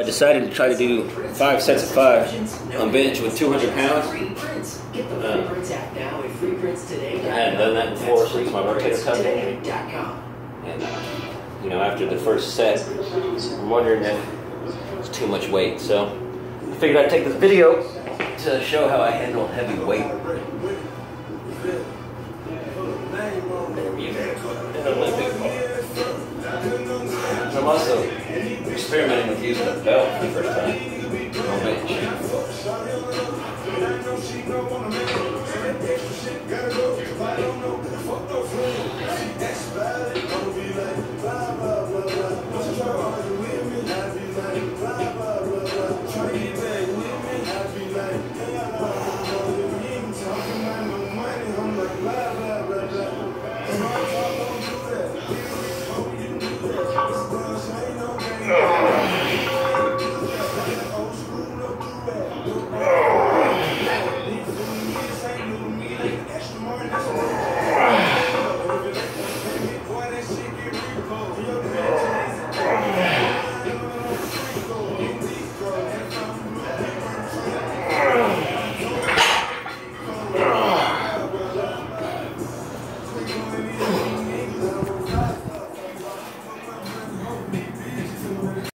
I decided to try to do five sets of five on bench with 200 pounds. Uh, I hadn't done that before since my rotator cuff injury. And, uh, you know, after the first set, I'm wondering if it's too much weight. So I figured I'd take this video to show how I handle heavy weight. Also, experimenting with using a belt for the first time. Oh, man,